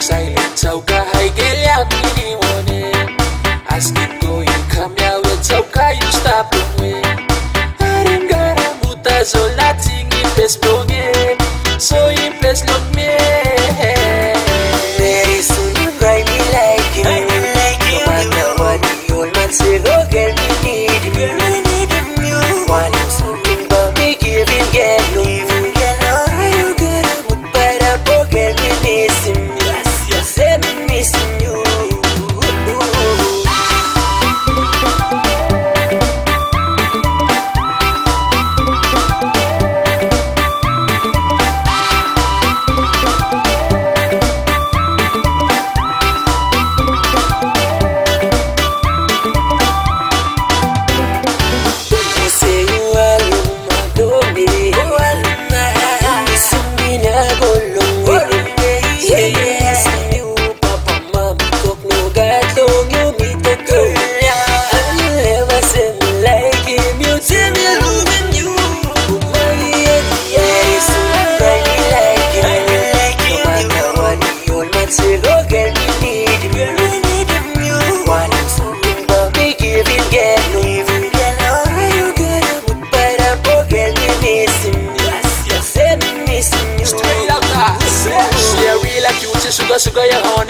Witok silent sauka haigel ya mini one go you come with sauka you stop Aringara muta so lating blonge So impes look me. Very soon you ride me like him. No matter what? the old man say, oh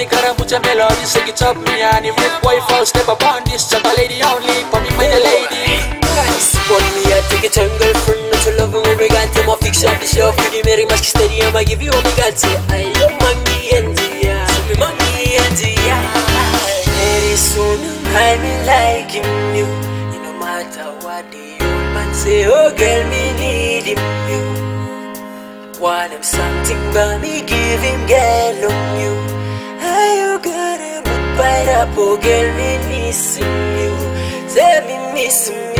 your honey Karamucha melody Say it up me and if Red boy fall step up on this Chat a lady only For me my lady. But me I take a turn girlfriend Not to love when we got to more fix up the shelf Pretty Mary mask steady I'ma give you all me got say I love money and yeah So me money and yeah Very soon I me him you. You no matter what the old man say Oh girl me need him you. Want him something but me give him girl pou gel mi misim you Se mi misim you